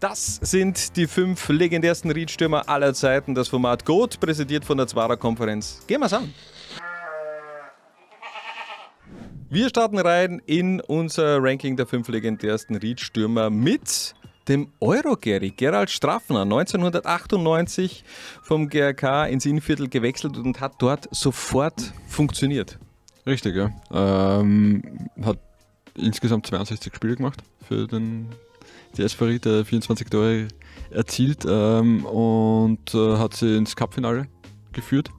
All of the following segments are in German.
Das sind die fünf legendärsten Riedstürmer aller Zeiten. Das Format GOAT, präsentiert von der Zwarer Konferenz. Gehen wir's an. Wir starten rein in unser Ranking der fünf legendärsten Riedstürmer mit dem Euro-Gary, Gerald Straffner, 1998 vom GRK ins Innviertel gewechselt und hat dort sofort funktioniert. Richtig, ja. Ähm, hat insgesamt 62 Spiele gemacht für den Ried, der 24 Tore erzielt ähm, und äh, hat sie ins Cupfinale geführt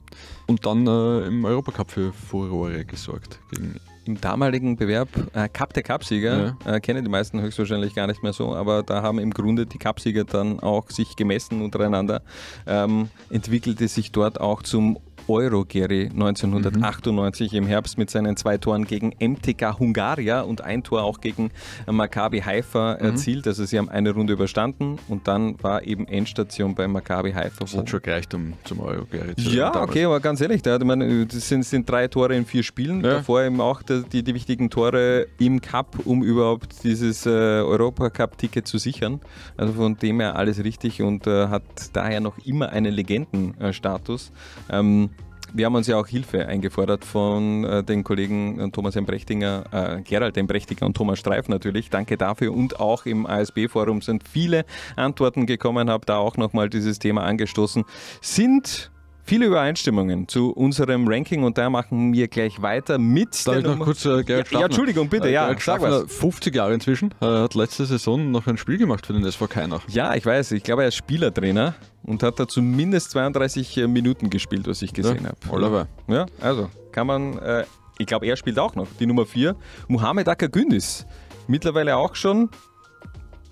und dann äh, im Europacup für Furore gesorgt gegen im damaligen Bewerb äh, Cup der Cupsieger, ja. äh, kennen die meisten höchstwahrscheinlich gar nicht mehr so, aber da haben im Grunde die Cupsieger dann auch sich gemessen untereinander, ähm, entwickelte sich dort auch zum Euro Gary 1998 mhm. im Herbst mit seinen zwei Toren gegen MTK Hungaria und ein Tor auch gegen Maccabi Haifa mhm. erzielt. Also sie haben eine Runde überstanden und dann war eben Endstation bei Maccabi Haifa. Das hat schon gereicht, um zum Euro Gary zu Ja, damals. okay, aber ganz ehrlich, da, meine, das sind, sind, drei Tore in vier Spielen. Ja. Davor eben auch die, die, wichtigen Tore im Cup, um überhaupt dieses äh, Europacup-Ticket zu sichern. Also von dem her alles richtig und äh, hat daher noch immer einen Legendenstatus. Ähm, wir haben uns ja auch Hilfe eingefordert von äh, den Kollegen äh, Thomas Embrechtinger, äh, Gerald Embrechtinger und Thomas Streif natürlich. Danke dafür. Und auch im ASB-Forum sind viele Antworten gekommen, habe da auch nochmal dieses Thema angestoßen. Sind viele Übereinstimmungen zu unserem Ranking und da machen wir gleich weiter mit. Darf ich noch kurz äh, ja, ja, Entschuldigung, bitte, äh, ja, sag was. 50 Jahre inzwischen, äh, hat letzte Saison noch ein Spiel gemacht für den SV Kainach. Ja, ich weiß, ich glaube, er ist Spielertrainer und hat da zumindest 32 äh, Minuten gespielt, was ich gesehen ja, habe. Oliver. Ja, also kann man, äh, ich glaube, er spielt auch noch, die Nummer 4, Mohamed Akagündis. Mittlerweile auch schon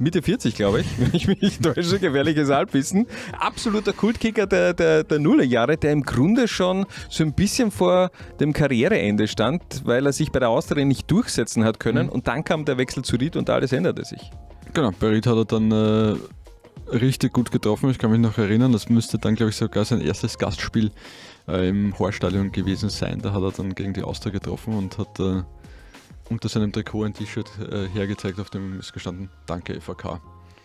Mitte 40, glaube ich, wenn ich mich nicht täusche, gefährliches Halbwissen. Absoluter Kultkicker der, der, der Nullerjahre, der im Grunde schon so ein bisschen vor dem Karriereende stand, weil er sich bei der Austria nicht durchsetzen hat können. Mhm. Und dann kam der Wechsel zu Ried und alles änderte sich. Genau, bei Ried hat er dann äh, richtig gut getroffen. Ich kann mich noch erinnern, das müsste dann, glaube ich, sogar sein erstes Gastspiel äh, im Horststadion gewesen sein. Da hat er dann gegen die Austria getroffen und hat äh, unter seinem Trikot ein T-Shirt äh, hergezeigt, auf dem ist gestanden Danke FAK.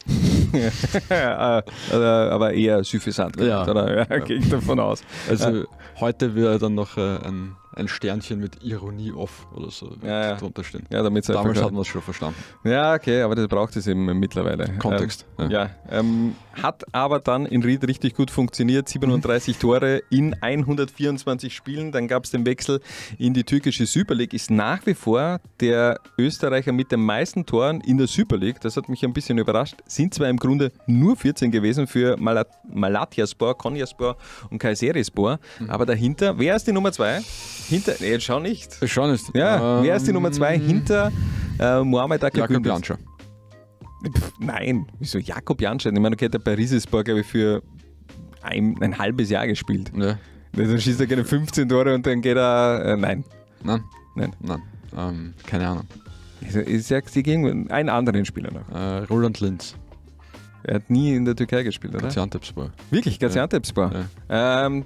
aber eher suffisant, ja. oder? Ja, ja. gehe ich davon aus. Also heute wäre dann noch äh, ein ein Sternchen mit Ironie off oder so ja, ja. drunter stehen. Ja, damit Damals hat man es schon verstanden. Ja, okay, aber das braucht es eben mittlerweile. Kontext. Ähm, ja, ja ähm, hat aber dann in Ried richtig gut funktioniert. 37 mhm. Tore in 124 Spielen. Dann gab es den Wechsel in die türkische Super League. Ist nach wie vor der Österreicher mit den meisten Toren in der Super League. Das hat mich ein bisschen überrascht. Sind zwar im Grunde nur 14 gewesen für Malat Malatyaspor, Konyaspor und Kayserispor. Mhm. Aber dahinter, wer ist die Nummer 2? Hinter, nee, jetzt schau nicht. Schau nicht. Ja, ähm, wer ist die Nummer zwei hinter äh, Mohamed Jakob Janscher. Nein, wieso Jakob Janscher? Ich meine, okay, der Parisisburg glaube ich für ein, ein halbes Jahr gespielt. Ja. Dann schießt er keine 15 Tore und dann geht er. Äh, nein. Nein. Nein. Nein. Ähm, keine Ahnung. Ich sag, sie gegen einen anderen Spieler noch. Äh, Roland Linz. Er hat nie in der Türkei gespielt, oder? Gaziantepspor. Wirklich, Gaziantepspor. Ja. Ähm,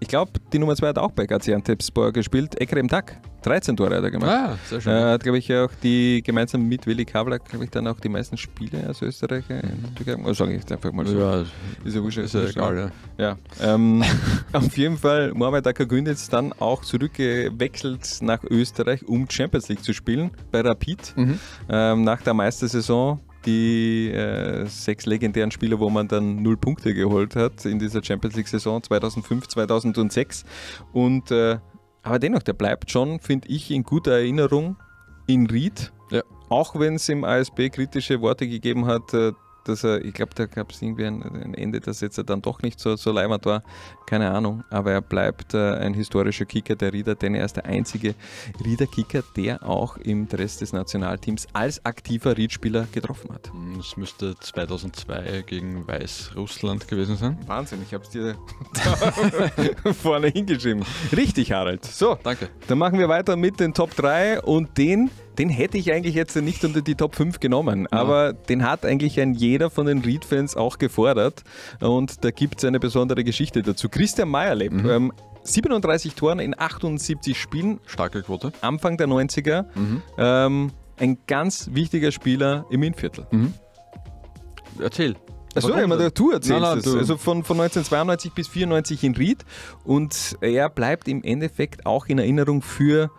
ich glaube, die Nummer 2 hat auch bei Gaziantepspor gespielt. Ekrem Tak. 13 Tore hat er gemacht. Ah, sehr schön. Er hat, glaube ich, auch die gemeinsam mit Willi Kavler, glaube ich, dann auch die meisten Spiele als Österreicher in der Türkei. Also sage ich jetzt einfach mal so. Ja, ist ja wurscht. Ist ja egal, ja. ja ähm, auf jeden Fall, Mohamed Akagünditz dann auch zurückgewechselt nach Österreich, um Champions League zu spielen bei Rapid. Mhm. Ähm, nach der Meistersaison die äh, sechs legendären Spieler, wo man dann null Punkte geholt hat in dieser Champions League-Saison 2005, 2006. Und, äh, aber dennoch, der bleibt schon, finde ich, in guter Erinnerung in Ried. Ja. Auch wenn es im ASB kritische Worte gegeben hat, äh, dass er, ich glaube, da gab es irgendwie ein, ein, Ende, das jetzt dann doch nicht so, so leibend war. Keine Ahnung. Aber er bleibt äh, ein historischer Kicker der Rieder, denn er ist der einzige Rieder-Kicker, der auch im Dress des Nationalteams als aktiver Riedspieler getroffen hat. Das müsste 2002 gegen Weißrussland gewesen sein. Wahnsinn, ich habe es dir vorne hingeschrieben. Richtig, Harald. So, danke. Dann machen wir weiter mit den Top 3 und den den hätte ich eigentlich jetzt nicht unter die Top 5 genommen, ja. aber den hat eigentlich ein jeder von den Reed-Fans auch gefordert und da gibt es eine besondere Geschichte dazu. Christian Meyerleb, mhm. ähm, 37 Toren in 78 Spielen. Starke Quote. Anfang der 90er. Mhm. Ähm, ein ganz wichtiger Spieler im Innviertel. Mhm. erzähl. Achso, ja, aber du erzählst nein, nein. Du. Also von, von 1992 bis 94 in Ried und er bleibt im Endeffekt auch in Erinnerung für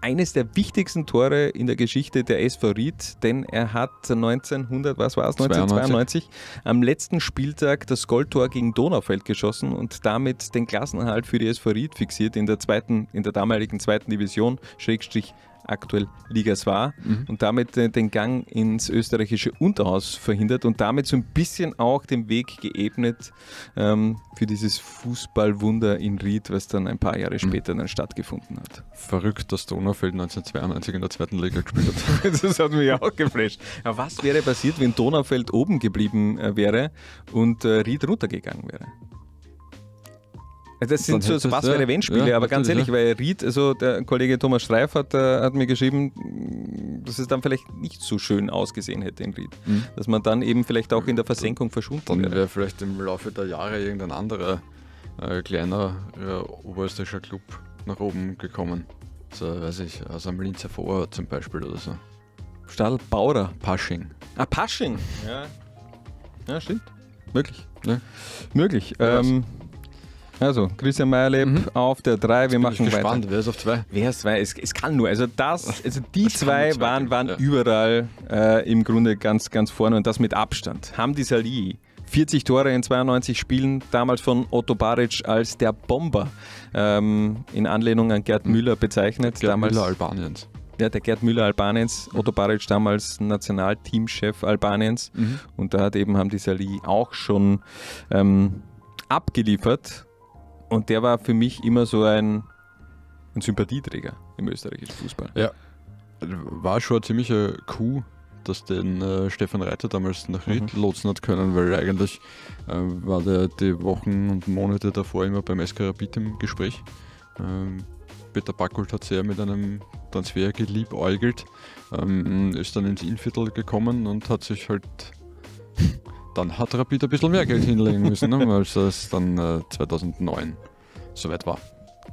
eines der wichtigsten Tore in der Geschichte der SV Ried, denn er hat 1900, was war es, 1992 am letzten Spieltag das Goldtor gegen Donaufeld geschossen und damit den Klassenerhalt für die SV Ried fixiert in der zweiten, in der damaligen zweiten Division, Schrägstrich aktuell Ligas war mhm. und damit äh, den Gang ins österreichische Unterhaus verhindert und damit so ein bisschen auch den Weg geebnet ähm, für dieses Fußballwunder in Ried, was dann ein paar Jahre mhm. später dann stattgefunden hat. Verrückt, dass Donaufeld 1992 in der zweiten Liga gespielt hat. das hat mich auch geflasht. Aber was wäre passiert, wenn Donaufeld oben geblieben äh, wäre und äh, Ried runtergegangen wäre? Das sind so, so was für Eventspiele, ja, aber ganz ehrlich, weil Ried, also der Kollege Thomas Streif hat, äh, hat mir geschrieben, dass es dann vielleicht nicht so schön ausgesehen hätte in Ried. Mhm. Dass man dann eben vielleicht auch in der Versenkung verschwunden dann wäre. Dann wäre vielleicht im Laufe der Jahre irgendein anderer äh, kleiner äh, oberösterreichischer Club nach oben gekommen. So, weiß ich, aus einem Linzer Vorort zum Beispiel oder so. Stadl Bauer. Pasching. Ah, Pasching. Ja. Ja, stimmt. Möglich. Ja. Möglich. Ähm, also, Christian Meyerleb mhm. auf der 3, wir machen weiter. Gespannt. Wer ist auf 2? Wer ist 2? Es, es, kann nur. Also, das, also die das zwei waren, waren ja. überall äh, im Grunde ganz, ganz vorne und das mit Abstand. Hamdi Salih, 40 Tore in 92 Spielen, damals von Otto Baric als der Bomber ähm, in Anlehnung an Gerd mhm. Müller bezeichnet. Gerd damals, Müller Albaniens. Ja, der Gerd Müller Albaniens, Otto Baric damals Nationalteamchef Albaniens mhm. und da hat eben Hamdi Salih auch schon ähm, abgeliefert und der war für mich immer so ein, ein Sympathieträger im österreichischen Fußball. Ja, war schon ein ziemlicher Coup, dass den äh, Stefan Reiter damals nach Ried mhm. lotsen hat können, weil eigentlich äh, war der die Wochen und Monate davor immer beim SK Rapid im Gespräch. Ähm, Peter Backult hat sehr mit einem Transfer geliebäugelt, ähm, ist dann ins Innviertel gekommen und hat sich halt dann hat Rapid ein bisschen mehr Geld hinlegen müssen, ne, als es dann äh, 2009 soweit war.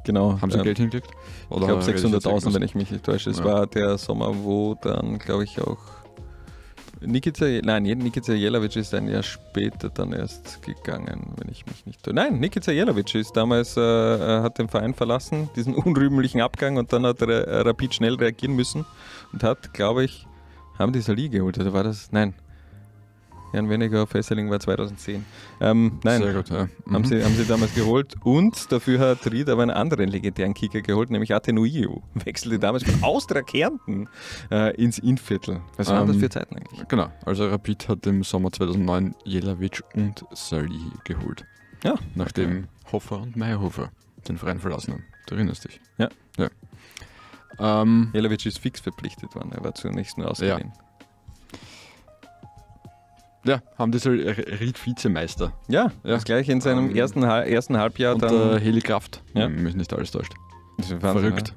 Genau. Haben sie ähm, Geld hingelegt? ich glaube 600.000, wenn ich mich nicht täusche. Es ja. war der Sommer, wo dann, glaube ich, auch Nikica, nein, Nikica Jelavic ist ein Jahr später dann erst gegangen, wenn ich mich nicht täusche. Nein, Nikica Jelavic ist damals, äh, hat den Verein verlassen, diesen unrühmlichen Abgang und dann hat er Rapid schnell reagieren müssen und hat, glaube ich, haben die Sali geholt, oder war das? Nein, Jan Weniger auf Fesseling war 2010. Ähm, nein, Sehr gut, ja. mhm. haben, sie, haben sie damals geholt. Und dafür hat Ried aber einen anderen legendären Kicker geholt, nämlich Atenuio. Wechselte damals von Austria Kärnten äh, ins Innviertel. Was waren ähm, das für Zeiten eigentlich? Genau, also Rapid hat im Sommer 2009 Jelavic und Sali geholt. Ja. Nachdem ja. Hofer und Meyerhofer den Verein verlassen haben. Du erinnerst dich? Ja. ja. Ähm, Jelavic ist fix verpflichtet worden. Er war zunächst nur ausgeliehen. Ja. Ja, haben das Ried Vizemeister. Ja, ja, das gleiche in seinem um, ähm, ersten, ersten Halbjahr. Und dann äh, Helikraft, ja. wenn mich nicht alles täuscht. Das ist verrückt.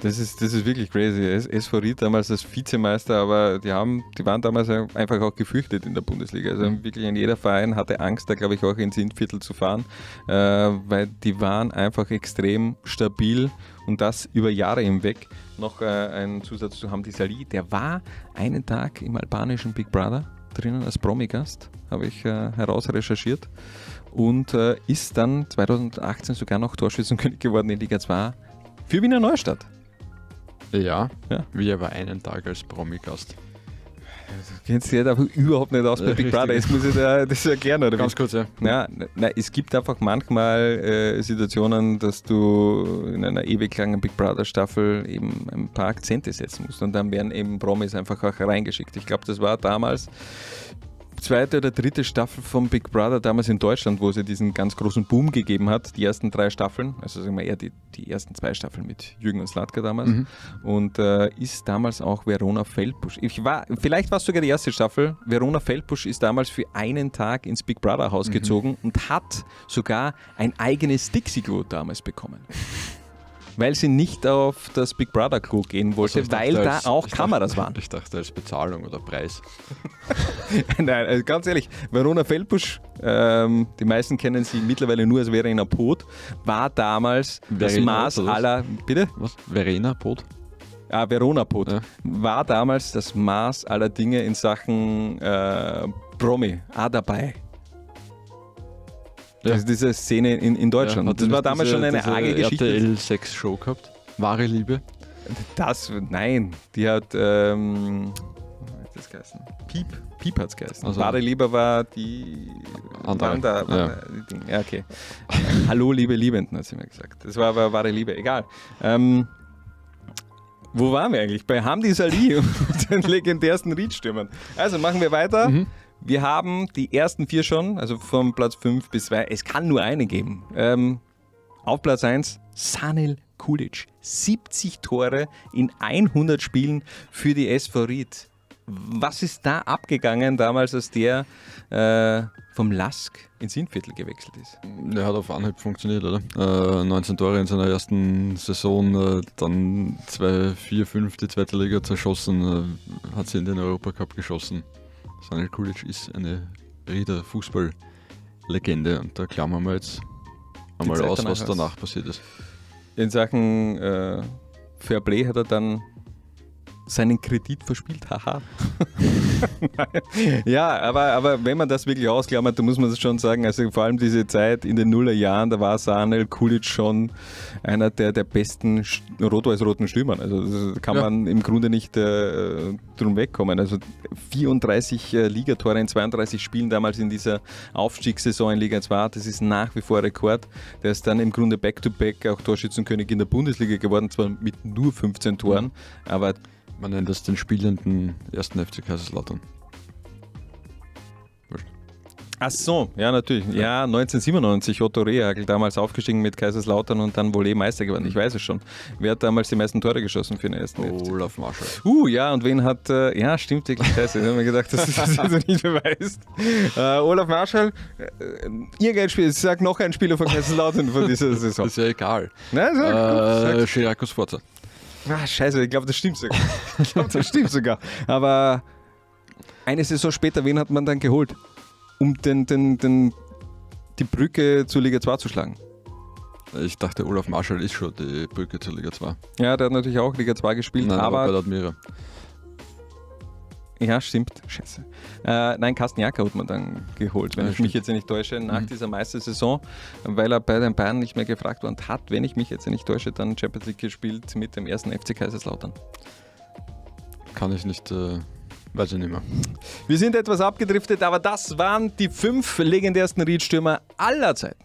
Das ist, das ist wirklich crazy. SV Ried damals als Vizemeister, aber die, haben, die waren damals einfach auch gefürchtet in der Bundesliga. Also mhm. wirklich in jeder Verein hatte Angst, da glaube ich auch ins Innviertel zu fahren, äh, weil die waren einfach extrem stabil und das über Jahre hinweg. Noch äh, ein Zusatz zu Hamdi Salih, der war einen Tag im albanischen Big Brother drinnen als Promi-Gast, habe ich äh, herausrecherchiert. Und äh, ist dann 2018 sogar noch Torschützenkönig geworden in Liga 2 für Wiener Neustadt. Ja, ja. wie er war einen Tag als Promi-Gast. Du kennst dich einfach überhaupt nicht aus bei ja, Big Brother. Jetzt muss ich dir das erklären, oder? Ganz kurz, ja. ja na, es gibt einfach manchmal äh, Situationen, dass du in einer ewig langen Big Brother Staffel eben ein paar Akzente setzen musst. Und dann werden eben Promis einfach auch reingeschickt. Ich glaube, das war damals zweite oder dritte Staffel von Big Brother damals in Deutschland, wo es ja diesen ganz großen Boom gegeben hat, die ersten drei Staffeln, also sagen wir eher die, die ersten zwei Staffeln mit Jürgen und Slatka damals. Mhm. Und äh, ist damals auch Verona Feldbusch. Ich war, vielleicht war es sogar die erste Staffel. Verona Feldbusch ist damals für einen Tag ins Big Brother Haus mhm. gezogen und hat sogar ein eigenes Dixie-Klo damals bekommen weil sie nicht auf das Big Brother Klo gehen wollte, also weil da als, auch Kameras dachte, waren. Ich dachte als Bezahlung oder Preis. Nein, also ganz ehrlich, Verona Feldbusch, ähm, die meisten kennen sie mittlerweile nur als Verena Pot, war damals Verena, das Maß aller. Bitte? Was? Verena Pot? ah, Verona Pot, Ja. war damals das Maß aller Dinge in Sachen äh, Promi auch dabei. Ja. Diese Szene in, in Deutschland. hat das war damals diese, schon eine arge Geschichte. RTL 6 Show gehabt. Wahre Liebe. Das, nein, die hat, ähm, wie hat das geheißen? Piep, Piep hat es geheißen. Also- Wahre Liebe war die Andere, Wanda, ja. Wanda, Ding. ja, okay. Hallo, liebe Liebenden, hat sie mir gesagt. Das war aber wahre Liebe, egal. Ähm, wo waren wir eigentlich? Bei Hamdi Salih und den legendärsten Riedstürmern. Also machen wir weiter. Mhm. Wir haben die ersten vier schon, also von Platz 5 bis 2. Es kann nur eine geben. Ähm, auf Platz 1 Sanel Kulic. 70 Tore in 100 Spielen für die SV Ried. Was ist da abgegangen damals, als der äh, vom Lask ins Innviertel gewechselt ist? Der hat auf Anhieb funktioniert, oder? Äh, 19 Tore in seiner ersten Saison, äh, dann 2, 4, 5 die zweite Liga zerschossen, äh, hat sie in den Europacup geschossen. Sanel Kulic ist eine Rieder Fußballlegende und da klammern wir jetzt einmal aus, was danach passiert ist. In Sachen äh, Fairplay hat er dann seinen Kredit verspielt, haha. ja, aber, aber wenn man das wirklich ausklammert, dann muss man das schon sagen, also vor allem diese Zeit in den Nullerjahren, da war Sanel Kulic schon einer der, der besten rot-weiß-roten Stürmer. Also das kann Ja. man im Grunde nicht äh, drum wegkommen. Also 34 äh, Ligatore in 32 Spielen damals in dieser Aufstiegssaison in Liga 2, das ist nach wie vor Rekord. Der ist dann im Grunde back-to-back auch Torschützenkönig in der Bundesliga geworden, zwar mit nur 15 Toren, aber Man nennt das den spielenden ersten FC Kaiserslautern. Ach so, ja, natürlich. Ja, 1997, Otto Rehagel, damals aufgestiegen mit Kaiserslautern und dann wohl eh Meister geworden. Ich weiß es schon. Wer hat damals die meisten Tore geschossen für den ersten FC? Olaf Marschall. Uh, ja, und wen hat, äh, ja, stimmt wirklich, scheiße, ich habe mir gedacht, dass du das jetzt nicht mehr weißt. Äh, Olaf Marschall, äh, irgendein Spieler, ich sag noch ein Spieler von Kaiserslautern von dieser Saison. Ist ja egal. Nein, sag, Äh, gut, Chiriakos Forza. Ah, scheiße, ich glaube, das stimmt sogar. Ich glaube, das stimmt sogar. Aber eine Saison später, wen hat man dann geholt? Um den, den, den, die Brücke zur Liga 2 zu schlagen. Ich dachte, Olaf Marschall ist schon die Brücke zur Liga 2. Ja, der hat natürlich auch Liga 2 gespielt, Nein, aber bei aber. der Admira. Ja, stimmt. Scheiße. Äh, nein, Carsten Jacker hat man dann geholt, wenn Ja, ich mich stimmt. jetzt nicht täusche, nach Mhm. dieser Meistersaison, weil er bei den Bayern nicht mehr gefragt war und hat, wenn ich mich jetzt nicht täusche, dann Champions League gespielt mit dem ersten FC Kaiserslautern. Kann ich nicht, äh, weiß ich nicht mehr. Wir sind etwas abgedriftet, aber das waren die fünf legendärsten Riedstürmer aller Zeiten.